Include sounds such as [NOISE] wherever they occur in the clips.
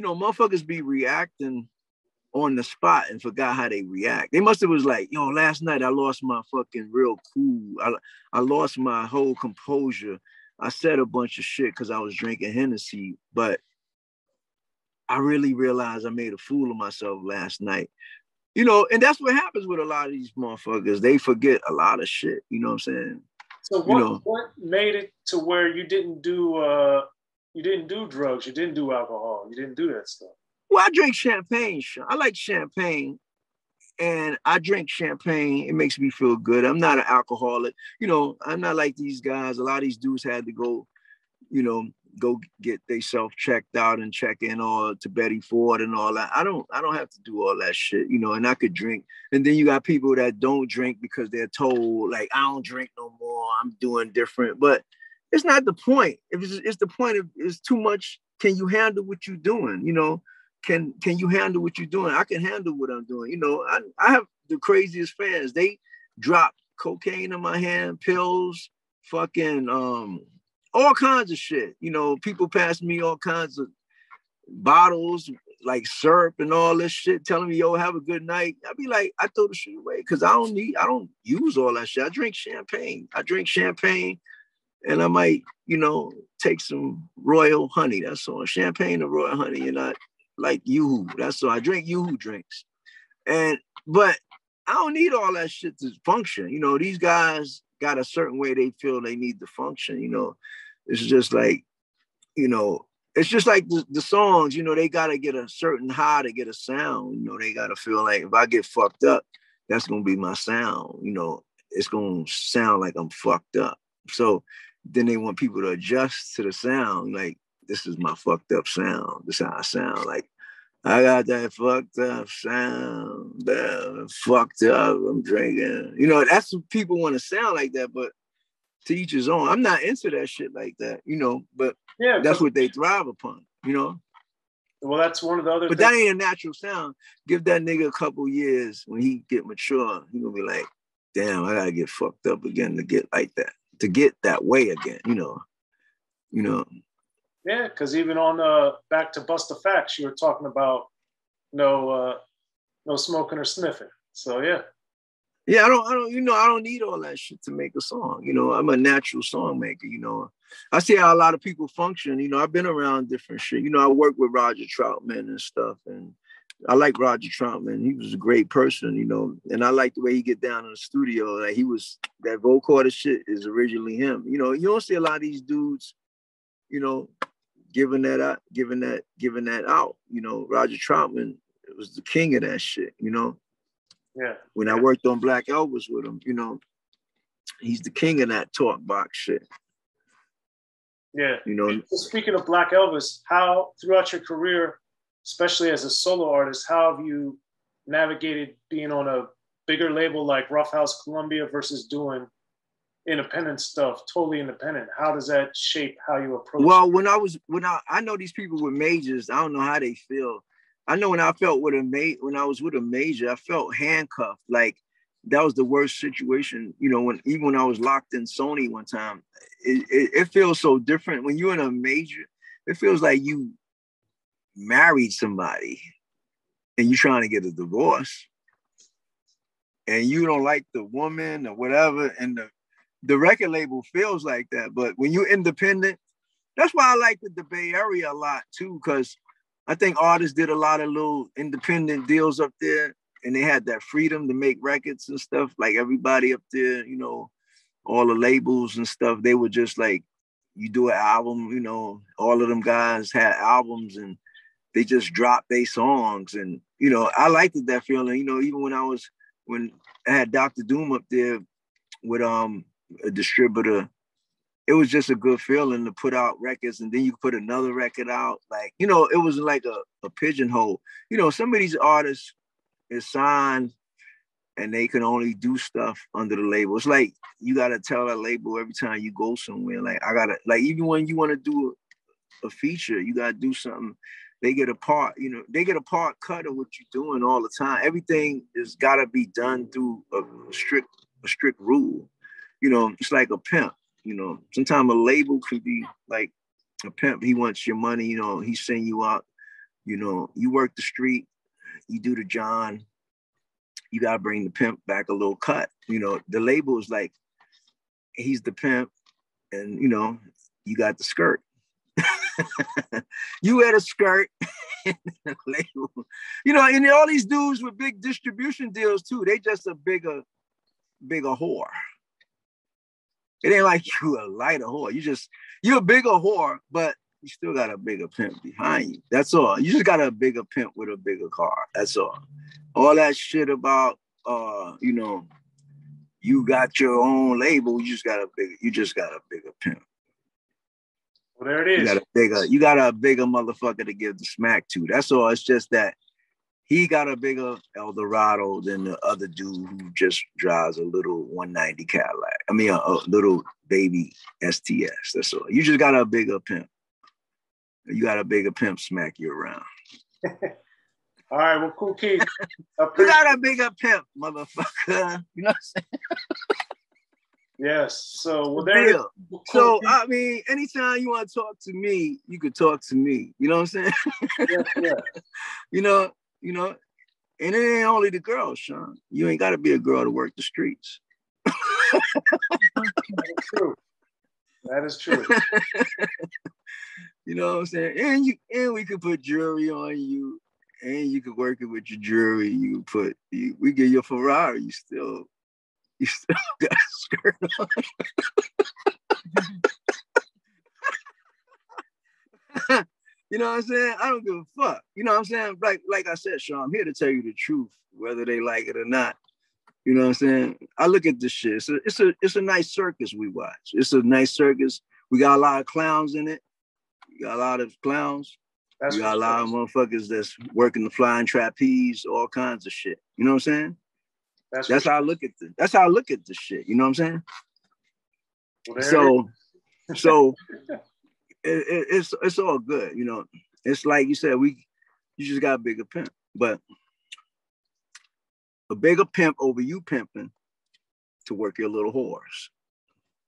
you know, motherfuckers be reacting on the spot and forgot how they react. They must have was like, yo, last night I lost my fucking real cool. I, I lost my whole composure. I said a bunch of shit because I was drinking Hennessy, but I really realized I made a fool of myself last night. You know, and that's what happens with a lot of these motherfuckers. They forget a lot of shit. You know what I'm saying? So what, you know, what made it to where you didn't do uh you didn't do drugs, you didn't do alcohol, you didn't do that stuff? Well, I drink champagne. I like champagne, and I drink champagne. It makes me feel good. I'm not an alcoholic. You know, I'm not like these guys. A lot of these dudes had to go, you know, go get themselves checked out and check in or to Betty Ford and all that. I don't I don't have to do all that shit, you know, and I could drink. And then you got people that don't drink because they're told like I don't drink no more. I'm doing different. But it's not the point. If it's, it's the point of it's too much. Can you handle what you're doing? You know, can can you handle what you're doing? I can handle what I'm doing. You know, I, I have the craziest fans. They drop cocaine in my hand, pills, fucking um, all kinds of shit. You know, people pass me all kinds of bottles like syrup and all this shit, telling me, yo, have a good night. I'd be like, I throw the shit away because I don't need, I don't use all that shit. I drink champagne. I drink champagne and I might, you know, take some royal honey. That's all. Champagne and royal honey. You're not like you. That's all. I drink you who drinks. And but I don't need all that shit to function. You know, these guys got a certain way they feel they need to function. You know, it's just like, you know, it's just like the, the songs, you know, they gotta get a certain high to get a sound. You know, they gotta feel like if I get fucked up, that's gonna be my sound. You know, it's gonna sound like I'm fucked up. So then they want people to adjust to the sound. Like this is my fucked up sound. This is how I sound. Like I got that fucked up sound. That fucked up. I'm drinking. You know, that's what people want to sound like that, but to each his own. I'm not into that shit like that, you know, but yeah, that's what they thrive upon, you know. Well, that's one of the other But things. that ain't a natural sound. Give that nigga a couple years when he get mature, he gonna be like, damn, I gotta get fucked up again to get like that, to get that way again, you know. You know, yeah, because even on uh, back to Bust the Facts, you were talking about no uh, no smoking or sniffing. So yeah. Yeah, I don't, I don't, you know, I don't need all that shit to make a song. You know, I'm a natural song maker. You know, I see how a lot of people function. You know, I've been around different shit. You know, I work with Roger Troutman and stuff, and I like Roger Trump, Troutman. He was a great person, you know, and I like the way he get down in the studio. Like he was that vocoder shit is originally him. You know, you don't see a lot of these dudes, you know, giving that out, giving that, giving that out. You know, Roger Troutman was the king of that shit. You know. Yeah. When. I worked on Black Elvis with him, you know, he's the king of that talk box shit. Yeah. You know. Speaking of Black Elvis, how throughout your career, especially as a solo artist, how have you navigated being on a bigger label like Ruffhouse Columbia versus doing independent stuff, totally independent. How does that shape how you approach? Well, it? when I was when I I know these people with majors, I don't know how they feel. I know when I felt with a mate when I was with a major, I felt handcuffed. Like that was the worst situation. You know, when even when I was locked in Sony one time, it, it, it feels so different when you're in a major. It feels like you married somebody and you're trying to get a divorce and you don't like the woman or whatever and the the record label feels like that. But when you're independent, that's why I like the Bay Area a lot too, because I think artists did a lot of little independent deals up there and they had that freedom to make records and stuff. Like everybody up there, you know, all the labels and stuff, they were just like, you do an album, you know, all of them guys had albums and they just dropped their songs. And, you know, I liked it, that feeling, you know, even when I was, when I had Dr. Dooom up there with um a distributor, it was just a good feeling to put out records and then you put another record out. Like, you know, it was like a, a pigeonhole. You know, some of these artists is signed and they can only do stuff under the label. It's like you gotta tell that label every time you go somewhere. Like I gotta like even when you want to do a, a, feature, you gotta do something. They get a part, you know, they get a part cut of what you're doing all the time. Everything is gotta be done through a strict a strict rule you know, it's like a pimp. You know, sometimes a label could be like a pimp. He wants your money. You know, he send you out You know, you work the street, you do the John, you gotta bring the pimp back a little cut. You know, the label is like he's the pimp, and you know, you got the skirt. [LAUGHS] you had a skirt. [LAUGHS] You know, and all these dudes with big distribution deals too, they just a bigger, bigger whore. It ain't like you a lighter whore. You just you're a bigger whore, but you still got a bigger pimp behind you. That's all. You just got a bigger pimp with a bigger car. That's all. All that shit about uh, you know, you got your own label, you just got a bigger, you just got a bigger pimp. Well, there it is. You got a bigger, you got a bigger motherfucker to give the smack to. That's all. It's just that he got a bigger Eldorado than the other dude who just drives a little 190 Cadillac. I mean, a, a little baby STS. That's all. You just got a bigger pimp. You got a bigger pimp smack you around. [LAUGHS] all right, well, Kool, Keith. [LAUGHS] you got a bigger pimp, motherfucker. [LAUGHS] You know what I'm saying? Yes. So well, there. Cool. So I mean, anytime you want to talk to me, you could talk to me. You know what I'm saying? Yeah, yeah. [LAUGHS] you know, you know, and it ain't only the girls, Sean. You ain't got to be a girl to work the streets. that is true. That is true. [LAUGHS] you know what I'm saying? And you and we could put jewelry on you, and you could work it with your jewelry. You put you, we get your Ferrari. You still you still [LAUGHS] got a skirt on. you know what I'm saying? I don't give a fuck. You know what I'm saying? Like, like I said, Sean, I'm here to tell you the truth, whether they like it or not. You know what I'm saying? I look at this shit. It's a, it's a, it's a nice circus we watch. It's a nice circus. We got a lot of clowns in it. We got a lot of clowns. That's we got a lot of motherfuckers that's working the flying trapeze, all kinds of shit. You know what I'm saying? That's, that's how I look at this. That's how I look at the shit. You know what I'm saying? Well, so, so [LAUGHS] it, it, it's it's all good. You know, it's like you said, we you just got a bigger pimp, but a bigger pimp over you pimping to work your little horse.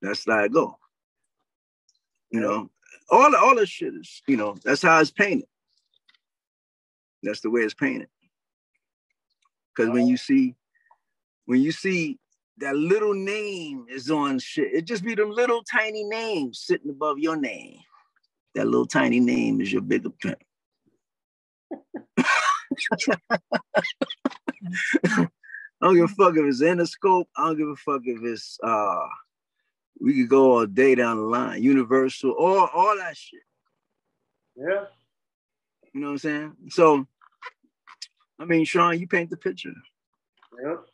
That's how I go. You know, all all this shit is, you know, that's how it's painted. That's the way it's painted. Because when you see when you see that little name is on shit, it just be them little tiny names sitting above your name. That little tiny name is your bigger pimp. I don't give a fuck if it's Interscope. I don't give a fuck if it's uh we could go all day down the line. Universal, all all that shit. Yeah. You know what I'm saying? So I mean, Sean, you paint the picture. Yep.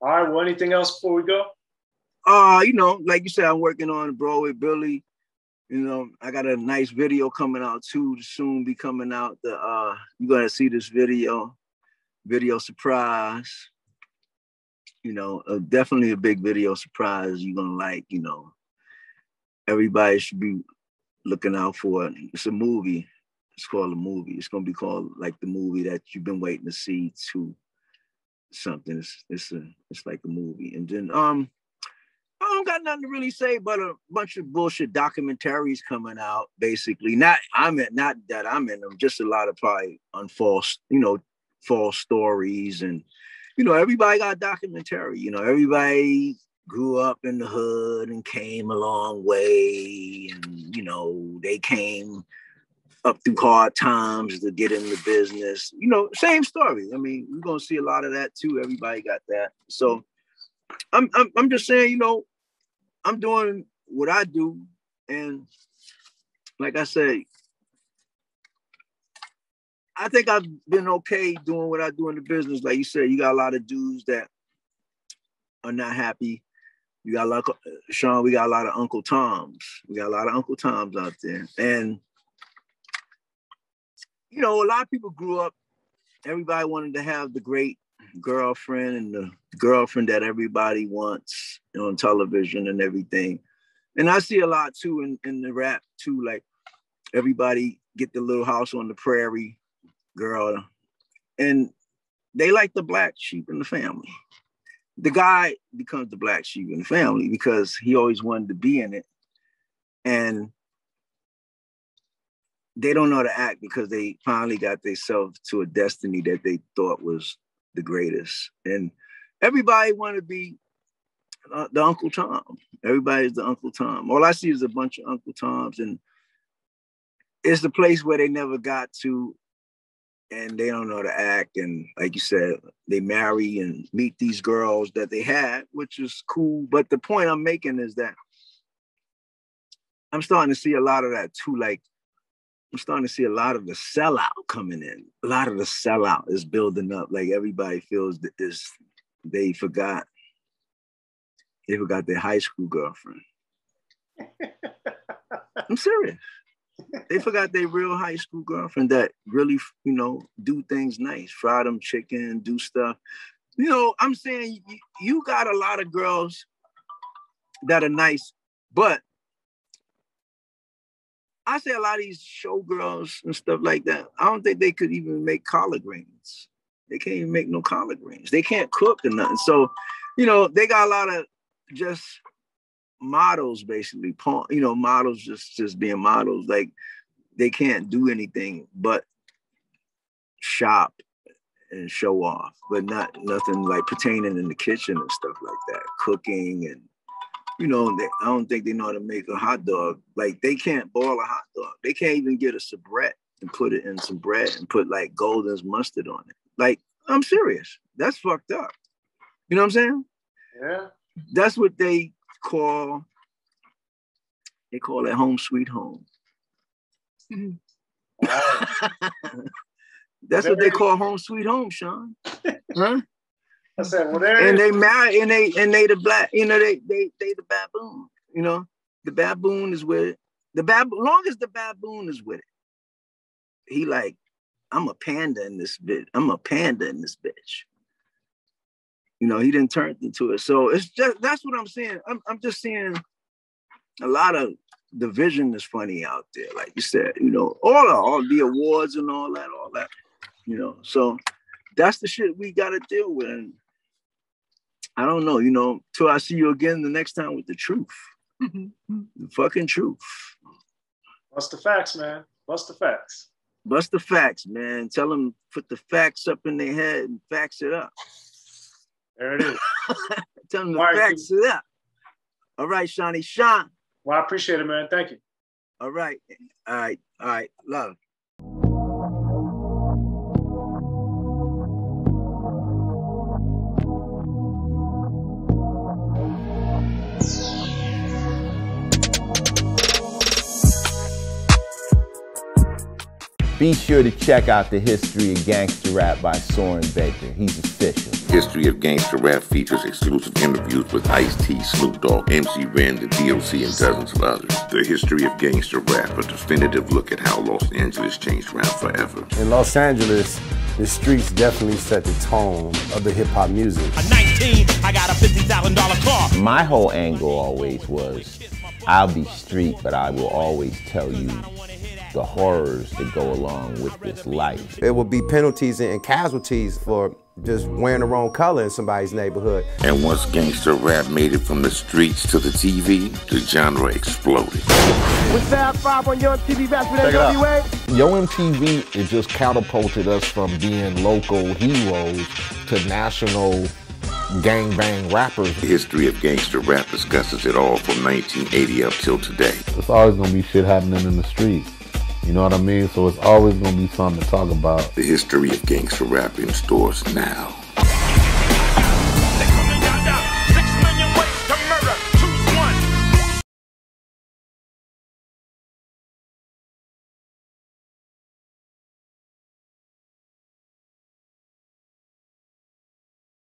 All right. Well, anything else before we go? Uh, you know, like you said, I'm working on Broadway Billy. You know, I got a nice video coming out too, soon be coming out. The uh you're gonna see this video, video surprise. You know, uh, definitely a big video surprise. You're gonna like, you know, everybody should be looking out for it. It's a movie. It's called a movie. It's gonna be called like the movie that you've been waiting to see too something. It's it's a it's like a movie. And then um I don't got nothing to really say but a bunch of bullshit documentaries coming out, basically. Not I'm in not that I'm in them, just a lot of probably unfalse, you know, false stories and you know, everybody got documentary, you know, everybody grew up in the hood and came a long way and you know, they came up through hard times to get in the business. You know, same story. I mean, we're gonna see a lot of that too. Everybody got that. So I'm I'm, I'm just saying, you know, I'm doing what I do, and like I said, I think I've been okay doing what I do in the business. Like you said, you got a lot of dudes that are not happy. You got a lot of Sean, we got a lot of Uncle Toms. We got a lot of Uncle Toms out there. And you know, a lot of people grew up, everybody wanted to have the great girlfriend and the girlfriend that everybody wants on television and everything. And I see a lot too in, in the rap too, like everybody get the little house on the prairie girl. And they like the black sheep in the family. The guy becomes the black sheep in the family because he always wanted to be in it. And they don't know how to act because they finally got themselves to a destiny that they thought was the greatest. And everybody want to be uh, the Uncle Tom. Everybody's the Uncle Tom. All I see is a bunch of Uncle Toms, and it's the place where they never got to, and they don't know how to act. And like you said, they marry and meet these girls that they had, which is cool. But the point I'm making is that I'm starting to see a lot of that too. Like I'm starting to see a lot of the sellout coming in. A lot of the sellout is building up. Like everybody feels that this they forgot they forgot their high school girlfriend. [LAUGHS] I'm serious. They forgot their real high school girlfriend that really, you know, do things nice, fry them chicken, do stuff. You know, I'm saying you, you got a lot of girls that are nice, but I say a lot of these showgirls and stuff like that. I don't think they could even make collard greens. They can't even make no collard greens. They can't cook or nothing. So, you know, they got a lot of just models basically you know models just just being models like they can't do anything but shop and show off but not nothing like pertaining in the kitchen and stuff like that cooking and you know they, i don't think they know how to make a hot dog. Like they can't boil a hot dog. They can't even get a soubrette and put it in some bread and put like Gulden's mustard on it. Like i'm serious. That's fucked up. You know what i'm saying? Yeah. That's what they call they call it home sweet home. Mm-hmm. [LAUGHS] That's what they call home sweet home, Sean. Huh? I said, well, there and they marry and they and they the black, you know, they they they the baboon, you know. The baboon is with it. The baboon, long as the baboon is with it, he like, I'm a panda in this bitch. I'm a panda in this bitch. You know, he didn't turn into it. So it's just that's what I'm saying. I'm I'm just seeing a lot of division is funny out there, like you said. You know, all all the awards and all that, all that. You know, so that's the shit we got to deal with. And I don't know, you know, till I see you again the next time with the truth, mm-hmm. the fucking truth. Bust the facts, man? Bust the facts? Bust the facts, man. Tell them put the facts up in their head and facts it up. There it is. [LAUGHS] Tell them to All facts right. it up. All right, Shawnee. Sean. Well, I appreciate it, man. Thank you. All right. All right. All right. Love. Be sure to check out the history of gangster rap by Soren Baker. He's official. History of Gangster Rap features exclusive interviews with Ice-T, Snoop Dogg, MC Ren, the DOC, and dozens of others. The History of Gangster Rap, a definitive look at how Los Angeles changed rap forever. In Los Angeles, the streets definitely set the tone of the hip hop music. A 19, I got a $50,000 car. My whole angle always was I'll be street, but I will always tell you the horrors that go along with this life. It will be penalties and casualties for just wearing the wrong color in somebody's neighborhood. And once gangster rap made it from the streets to the TV, the genre exploded. With Fab Five on Yo TV back with NWA. Yo MTV, it just catapulted us from being local heroes to national gang bang rappers. The history of gangster rap discusses it all from 1980 up till today. It's always gonna be shit happening in the streets. You know what I mean? So it's always gonna be something to talk about. The history of gangster rap in stores now.